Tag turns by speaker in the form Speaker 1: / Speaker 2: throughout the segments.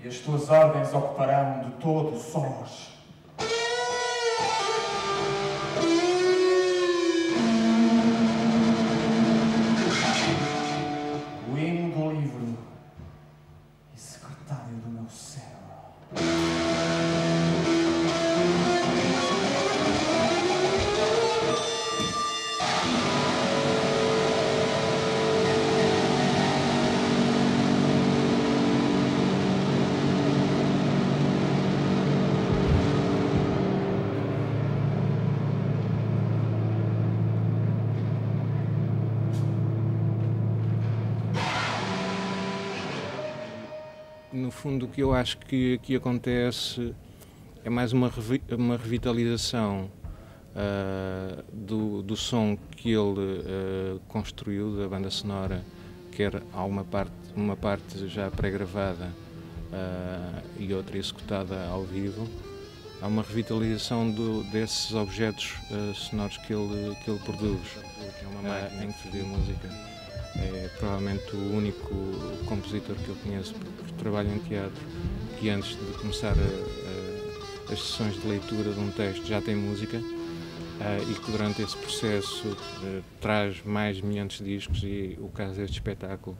Speaker 1: E as tuas ordens ocuparão de todo sós.
Speaker 2: Fundo, o que eu acho que aqui acontece é mais uma, uma revitalização ah, do, do som que ele ah, construiu, da banda sonora, quer há uma parte, uma parte já pré-gravada ah, e outra executada ao vivo. Há uma revitalização do- desses objetos sonoros que ele, que ele produz, que é uma máquina em que fazia música. É provavelmente o único compositor que eu conheço que trabalha em teatro que antes de começar a- a- as sessões de leitura de um texto já tem música ah, e que durante esse processo eh, traz mais milhares de discos e o caso deste espetáculo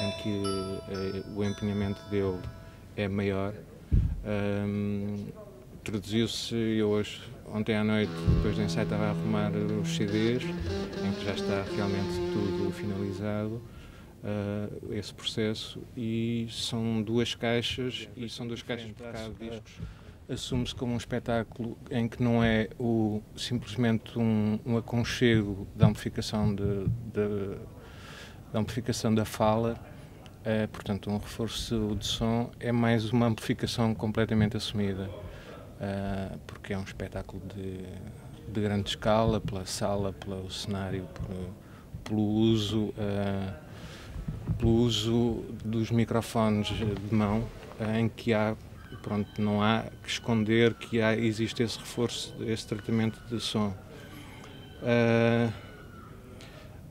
Speaker 2: em que eh, o empenhamento dele é maior. Traduziu-se eu hoje ontem à noite depois do ensaio estava a arrumar os CDs em que já está realmente tudo finalizado ah, esse processo e são duas caixas e são duas caixas cada discos. Assume-se como um espetáculo em que não é o, simplesmente um, um aconchego da amplificação de, de- da amplificação da fala é, portanto, um reforço de som é mais uma amplificação completamente assumida, eh, porque é um espetáculo de, de grande escala, pela sala, pelo cenário, por- pelo uso, eh, pelo uso dos microfones de mão, eh, em que há, pronto, não há que esconder que há, existe esse reforço, esse tratamento de som. Eh,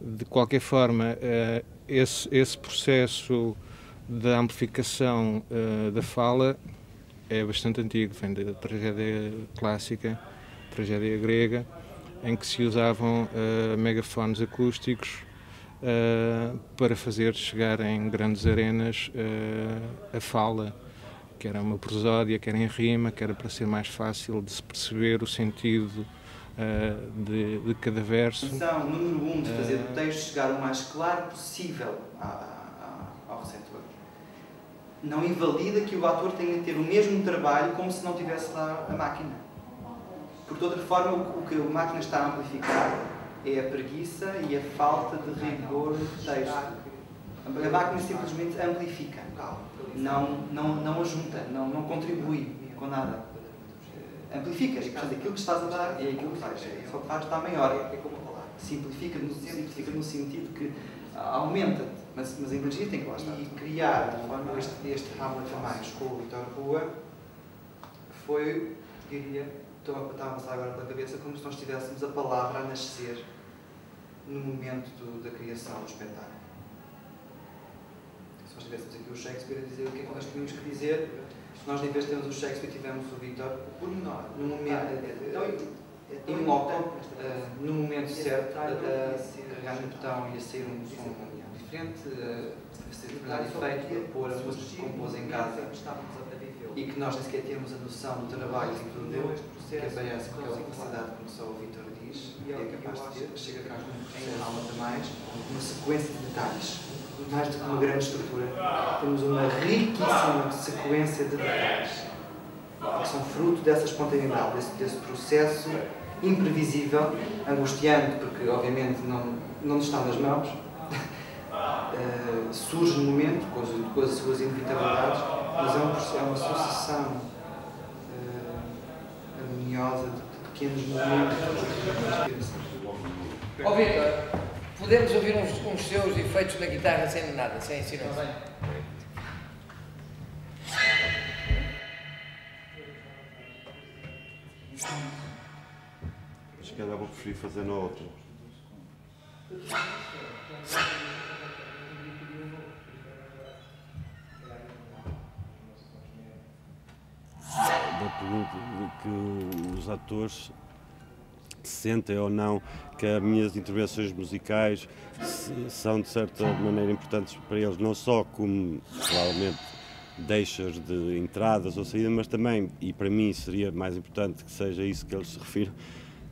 Speaker 2: de qualquer forma, eh, esse, esse processo da amplificação eh, da fala é bastante antigo, vem da tragédia clássica, tragédia grega, em que se usavam eh, megafones acústicos eh, para fazer chegar em grandes arenas eh, a fala, que era uma prosódia, que era em rima, que era para ser mais fácil de se perceber o sentido de, de cada verso.
Speaker 3: Missão número um de fazer o texto chegar o mais claro possível receptor. Não invalida que o ator tenha de ter o mesmo trabalho como se não tivesse lá a máquina. De outra forma, o que a máquina está a amplificar é a preguiça e a falta de rigor no texto. A máquina simplesmente amplifica, não, não, não ajunta, não, não contribui com nada. Amplificas, portanto, aquilo que estás a dar é aquilo que faz, só que faz está maior. Simplifica no, simplifica no sentido que aumenta, mas, mas a energia tem que lá estar. E criar de forma este, este Hamlet mais com o Vitor Rua foi, diria, estava a passar agora pela cabeça, como se nós tivéssemos a palavra a nascer no momento do- da criação do espetáculo. Se nós tivéssemos aqui o Shakespeare a dizer o que é que nós tínhamos que dizer, nós em vez de termos o Shakespeare tivemos o Victor, por menor, no momento, em eh, no momento certo, a, a carregar no botão e a sair um som diferente, ser trabalhar efeito, pôr a música que compôs em casa. E que nós nem sequer temos a noção do trabalho que tudo deu, que aparece com aquela capacidade como só o Victor diz, e é capaz de ter, chega cá em alma a mais, uma sequência de detalhes, mais do que uma grande estrutura, temos uma riquíssima sequência de detalhes que são fruto dessa espontaneidade, desse, desse processo imprevisível, angustiante, porque obviamente não, não nos está nas mãos, Eh, surge no momento, com as, com as suas inevitabilidades, mas é, um é uma sucessão eh, harmoniosa de, de pequenos momentos
Speaker 4: Vitor, podemos ouvir uns, uns seus efeitos na guitarra sem nada, sem silêncio?
Speaker 5: Se calhar vou preferir fazer na outra. Da pergunta de que os atores sentem ou não que as minhas intervenções musicais são de certa maneira importantes para eles, não só como provavelmente deixas de entradas ou saídas, mas também, e para mim seria mais importante que seja isso que eles se refiram,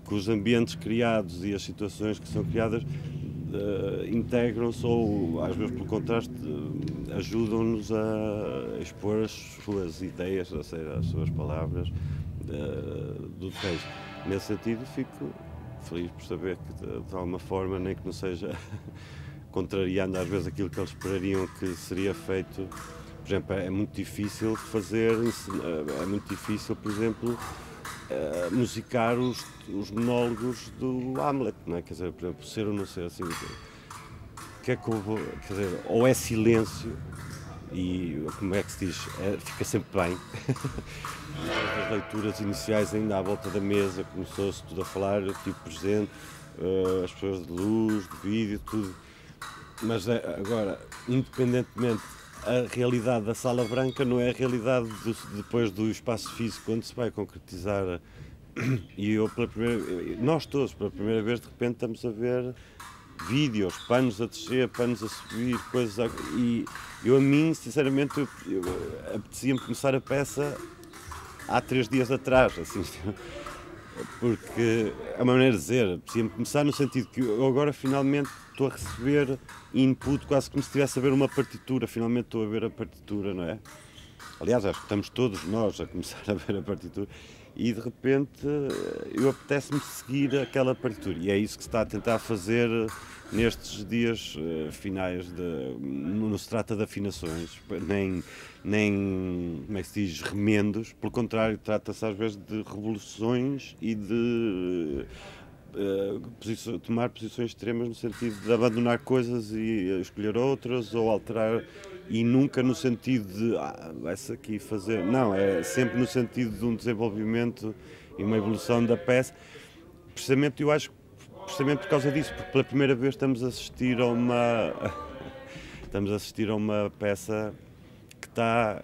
Speaker 5: que os ambientes criados e as situações que são criadas uh, integram-se ou, às vezes, pelo contraste, uh, ajudam-nos a expor as suas ideias, ou seja, as suas palavras uh, do texto. Nesse sentido, fico feliz por saber que, de, de alguma forma, nem que não seja contrariando às vezes aquilo que eles esperariam que seria feito. Por exemplo, é muito difícil fazer, é muito difícil, por exemplo, uh, musicar os, os monólogos do Hamlet, não é? Quer dizer, por exemplo, ser ou não ser assim. É eu quer dizer, ou é silêncio e como é que se diz, é, fica sempre bem. As leituras iniciais ainda à volta da mesa começou-se tudo a falar, tipo presente, uh, as pessoas de luz, de vídeo, tudo. Mas é, agora, independentemente a realidade da sala branca não é a realidade do, depois do espaço físico quando se vai concretizar e eu pela primeira nós todos pela primeira vez de repente estamos a ver vídeos, panos a descer, panos a subir, coisas a... e eu a mim sinceramente eu, eu apetecia-me começar a peça há três dias atrás assim porque é uma maneira de dizer, apetecia-me começar no sentido que eu agora finalmente estou a receber input quase como se estivesse a ver uma partitura, finalmente estou a ver a partitura, não é? Aliás, acho que estamos todos nós a começar a ver a partitura. E de repente eu apetece-me seguir aquela partitura. E é isso que se está a tentar fazer nestes dias uh, finais de, não se trata de afinações nem, nem como é que se diz, remendos. Pelo contrário, trata-se às vezes de revoluções e de tomar posições extremas no sentido de abandonar coisas e escolher outras ou alterar e nunca no sentido de ah, vai-se aqui fazer. Não, é sempre no sentido de um desenvolvimento e uma evolução da peça. Precisamente, eu acho precisamente por causa disso, porque pela primeira vez estamos a assistir a uma estamos a assistir a uma peça que está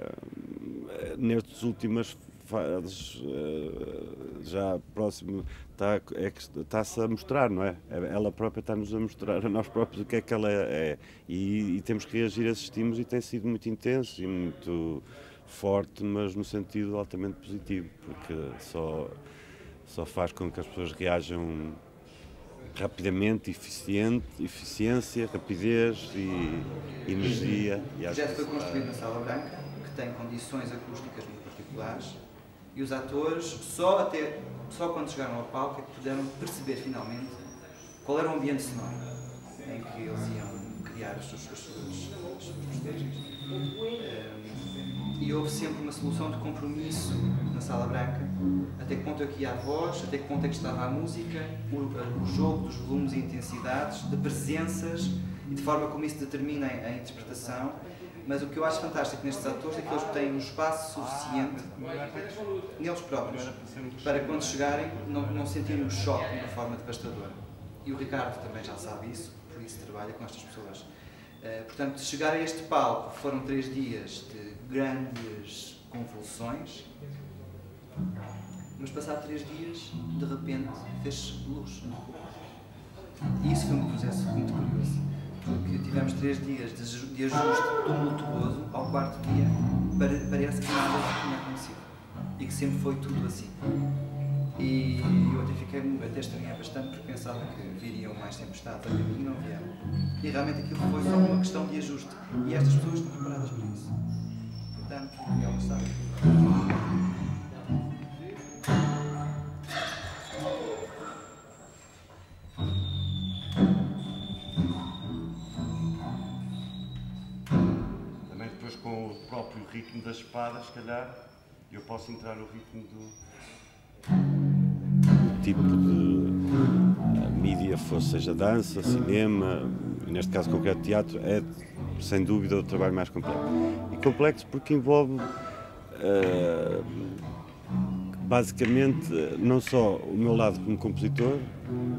Speaker 5: eh, nestas últimas fases eh, já próximo está, é está-se a mostrar, não é? Ela própria está-nos a mostrar a nós próprios o que é que ela é. E, e temos que reagir a esses estímulos e tem sido muito intenso e muito forte, mas no sentido altamente positivo, porque só, só faz com que as pessoas reajam rapidamente, eficiente, eficiência, rapidez e energia.
Speaker 3: O projeto foi construído na Sala Branca, que tem condições acústicas muito particulares, e os atores só até só quando chegaram ao palco é que puderam perceber finalmente qual era o ambiente sonoro em que eles iam criar as suas, as suas, as suas personagens. E houve sempre uma solução de compromisso na Sala Branca, até que ponto é que ia a voz, até que ponto é que estava a música, o, o jogo dos volumes e intensidades, de presenças e de forma como isso determina a interpretação mas o que eu acho fantástico nestes atores é que eles têm um espaço suficiente neles próprios para quando chegarem não, não sentirem um choque de uma forma devastadora. E o Ricardo também já sabe isso, por isso trabalha com estas pessoas. Uh, portanto, chegar a este palco foram três dias de grandes convulsões, mas passar três dias, de repente, fez luz. E isso foi um processo muito curioso porque tivemos três dias de, ajuste tumultuoso, ao quarto dia parece que nada tinha acontecido e que sempre foi tudo assim. E eu até fiquei, até estranhei bastante porque pensava que viriam mais tempestades a mim e não vieram. E realmente aquilo foi só uma questão de ajuste. E estas pessoas estão preparadas para isso. Portanto, é o que
Speaker 5: espadas, se calhar, eu posso entrar no ritmo do. Tipo de mídia, fosse seja dança, cinema, neste caso concreto teatro, é sem dúvida o trabalho mais complexo. E complexo porque envolve uh, basicamente, não só o meu lado como compositor,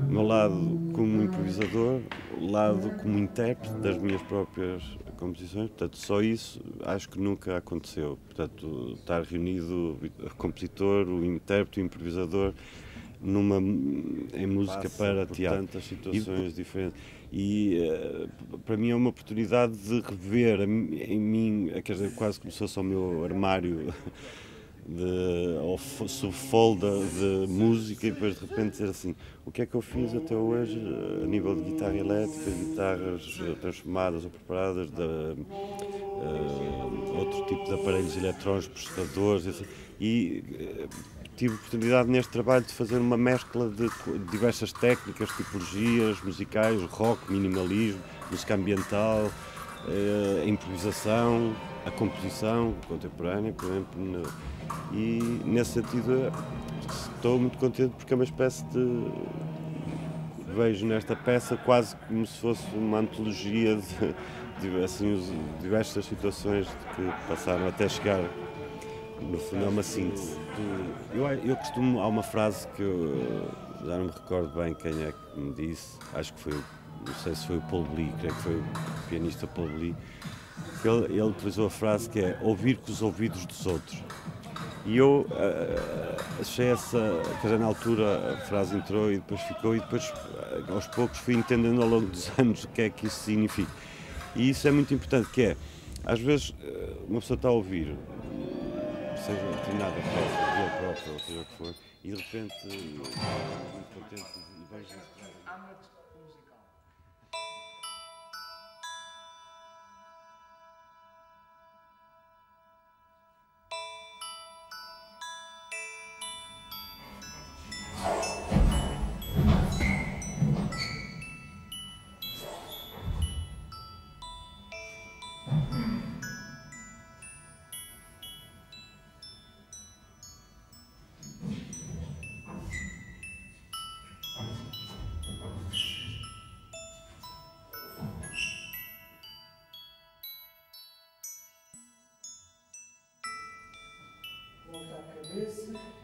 Speaker 5: o meu lado como improvisador, o lado como intérprete das minhas próprias composições. Portanto, só isso acho que nunca aconteceu. Portanto, estar reunido o compositor, o intérprete, o improvisador numa em música Passa para teatro. tantas situações e, diferentes. E uh, para mim é uma oportunidade de rever em mim, quer dizer, quase como se fosse o meu armário de, ou subfolda de música e depois de repente dizer assim, o que é que eu fiz até hoje a nível de guitarra elétrica, guitarras transformadas ou preparadas, de, uh, outro tipo de aparelhos eletrónicos, processadores, assim, e uh, tive oportunidade neste trabalho de fazer uma mescla de diversas técnicas, tipologias musicais, rock, minimalismo, música ambiental, improvisação, a composição contemporânea, por exemplo, e nesse sentido estou muito contente porque é uma espécie de. Vejo nesta peça quase como se fosse uma antologia de, de assim, diversas situações que passaram até chegar. No fundo, é uma síntese. Eu, eu costumo. Há uma frase que eu já não me recordo bem quem é que me disse, acho que foi, não sei se foi o Paul Blee, creio que foi o pianista Paul Blee, que ele, ele utilizou a frase que é ouvir com os ouvidos dos outros. E eu uh, achei essa, quer dizer, na altura a frase entrou e depois ficou, e depois uh, aos poucos fui entendendo ao longo dos anos o que é que isso significa. E isso é muito importante, que é, às vezes uh, uma pessoa está a ouvir, seja determinada peça, eu própria, ou seja o que for, e de repente, muito contente e